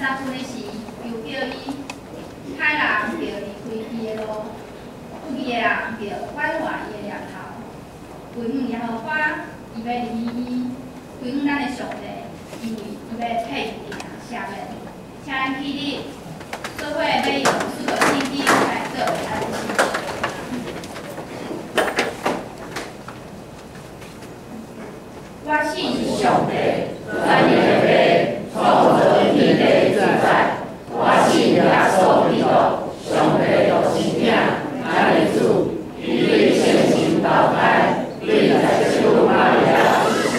三分的时，就叫伊海人就离开伊的路，不义的人着关怀伊的念头。为阮耶和华，伊要离伊；为阮咱的上帝，因为伊要配定下面。请咱起立，做伙要用四个圣经来做安息。我信上帝，三年内创造天地自在。我信耶稣基督，上帝的生命，咱的主，伊对圣心祷开，对在主玛利亚施洗，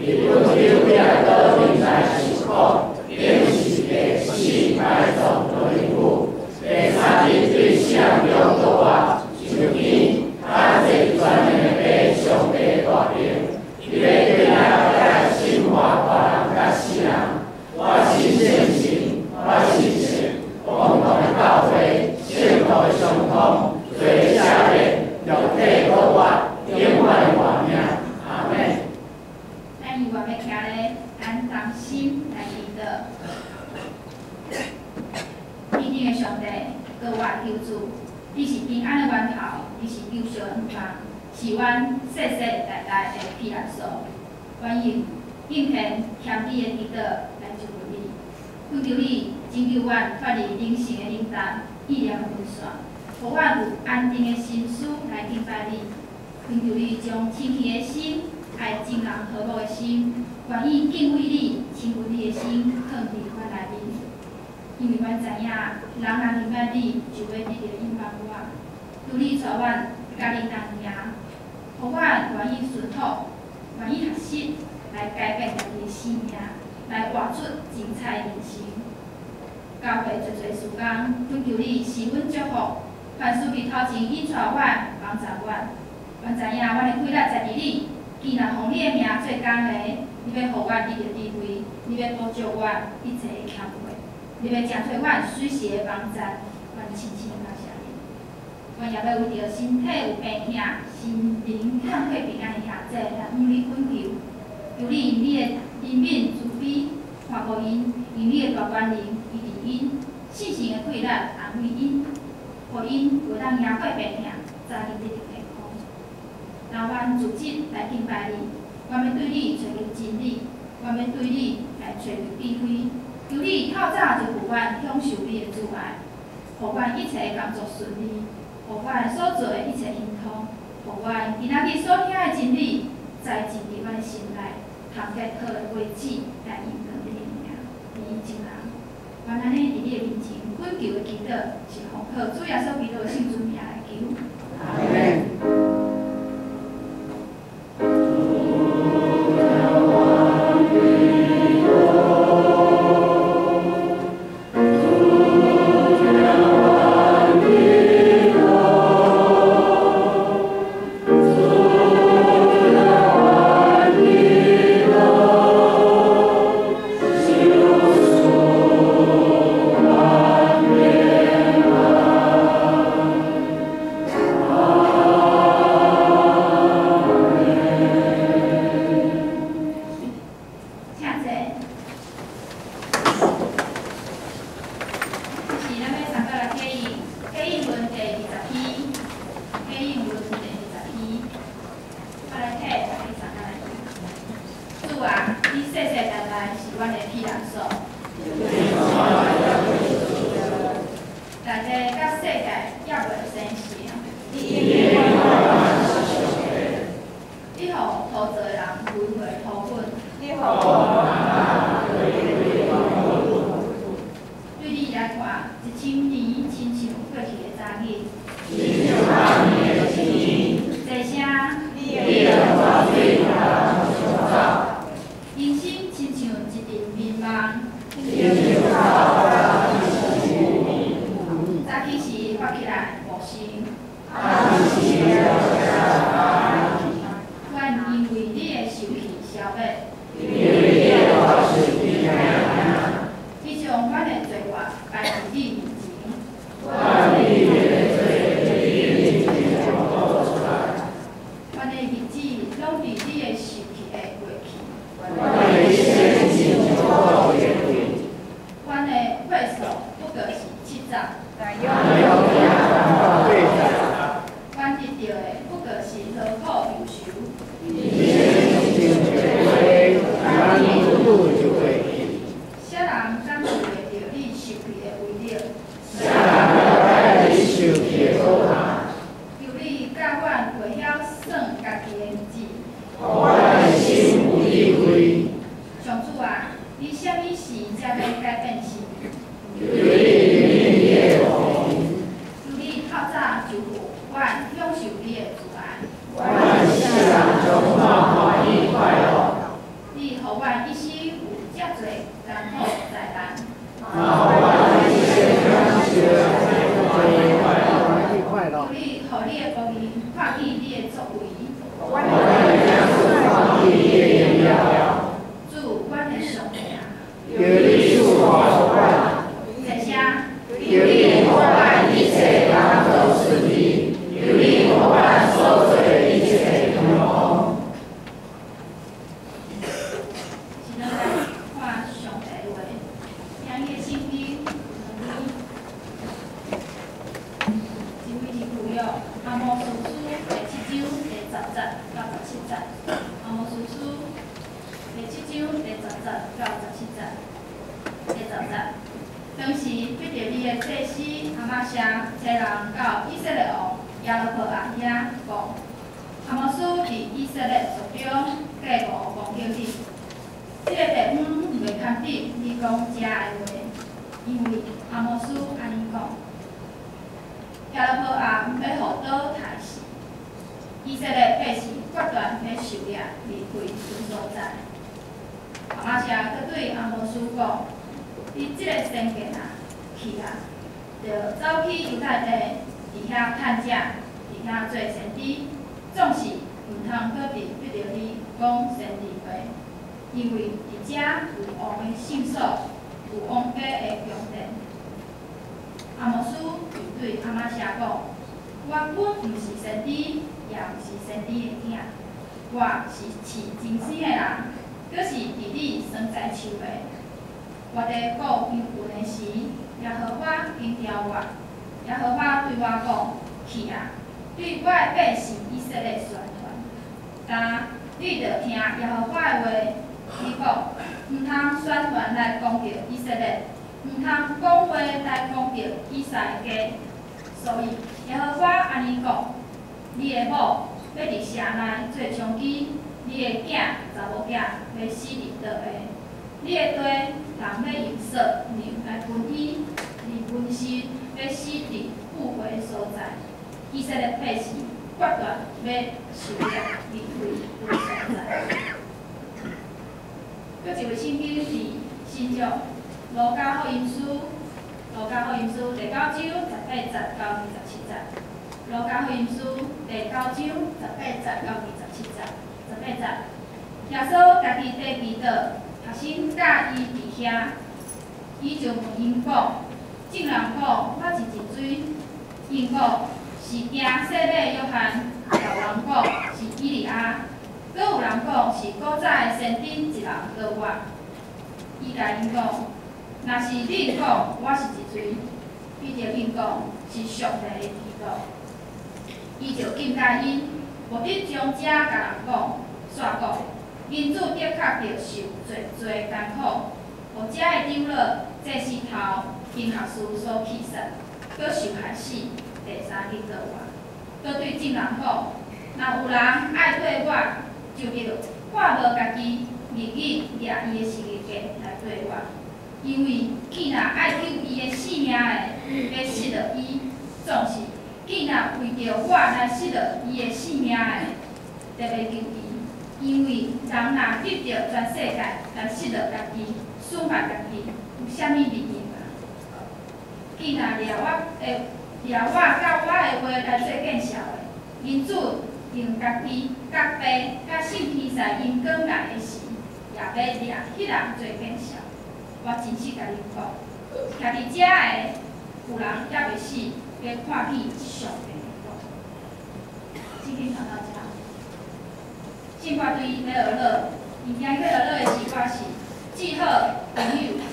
伊不丢掉的命在时刻，定是个死埋葬的灵骨，第三日对向中的话，就见他这专门的上帝大名。伊要对咱来生活别人甲死人，我信圣神，我信神，共同教会，圣道相通，最下面肉体国外，永远活命。阿门。咱永远要徛咧安当心来祈祷。天顶的上帝，各我救主，你是平安的源头，你是救赎的希望。是阮世世代代的庇护所，愿用应献谦卑的祈祷来祝福你。恳求你拯救阮脱离灵性的冷淡、意念的分散，互阮有安定的心思来敬拜你。恳求你将清气的心、爱众人和睦的心、愿意敬畏你、亲近你的心放伫阮内面。因为阮知影，人若明白你，就会得到永万我。求你带阮家己同行。互我愿意顺服，愿意学习，来改变家己的生命，来活出精彩人生。教会做做事工，恳求你赐阮祝福，凡事比头前引带阮，帮助阮。阮知影，阮的快乐在伫你，既然奉你的名做工的，你要互阮得到智慧，你要多借我一切的欠费，你要成全阮随时的帮助，我亲亲感谢你。阮也要为着身体有病痛。心灵坦退平安的下者来向你恳求，求你用你的怜悯慈悲，看顾因，用你的大关灵医治因，信心的快乐安慰因，互因有当赢过病痛，早日得让阮自己来敬拜你，阮要对你找寻真理，阮要对你来找寻智慧，求你透早就互阮享受你的慈爱，互阮一切工作顺利，互阮所做的一切亨通。互阮今仔日所听的真理，在进入阮的心内，通结好的位置来引导你的命，你众人。阮安尼伫你的面前恳求的祈祷，是奉靠主耶稣基督的圣主名来求。对第二个是第一对司阿玛舍差人到以色列王亚罗伯阿遐讲，阿摩斯伫以色列族中过五公九日。这个题目袂堪得你讲遮的话，因为阿摩斯安尼讲，亚罗伯阿要互倒台时，以色列百姓决断要受掠离开本所在。阿玛舍佮对阿摩斯讲。你即个先见啊，去啊，着走去犹太地，伫遐趁食，伫遐做先知，总是毋通搁伫逼着你讲先知话，因为伫遮有王的圣所，有王家的宫殿。阿摩斯就对阿玛舍讲：我本毋是先知，也毋是先知的囝，我是饲真生的人，搁是伫你生在树的。我伫过贫困的时，耶和华引调我，耶和华对我讲：去啊，对我的百姓以色列宣传。但你着听耶和华的话，你讲，毋通宣传来讲着以色列，毋通讲话来攻击以赛家。所以耶和华安尼讲：你的某要伫城内做娼妓，你的囝查某囝要死伫倒下。你的地人要用石牛来分伊，而分尸要死伫富贵的所在。以色列百姓决断要受掠离开本所在。搁一位圣经是新约罗加福音书，罗加福音书第九章十八节到二十七节。罗加福音书第九章十八节到二十七节，十八节。耶稣家己在祈祷。学生甲伊伫遐，伊就问因讲：正人讲我是一水，因讲是惊洗礼约翰，有人讲是伊利亚，搁有人讲是古早的先顶一人过我。伊甲因讲：若是恁讲我是一水，伊就因讲是上帝的祈祷。伊就警戒因，无必将遮甲人讲，煞讲。因主的确着受最最艰苦，互遮的长老、这是头经学士所气杀，搁受害死。第三日倒我，搁对众人讲：若有人爱对我，就着看无家己日日掠伊的生计来对我，因为既若爱救伊的性命的，要失了伊；总是既若为着我来失了伊的性命的，得要救伊。因为人若得着全世界，来失了家己，损害家己，有啥物利益啊？既若掠我的掠我甲我的话来做介绍的，因主用家己、甲爸、甲圣天使因讲来的时，也要掠迄人做介绍。我真实甲你讲，徛伫遮的有人也袂死，要看见上帝的。今天谈到。计划对伊要学乐，伊惊去学乐的计划是既好朋友。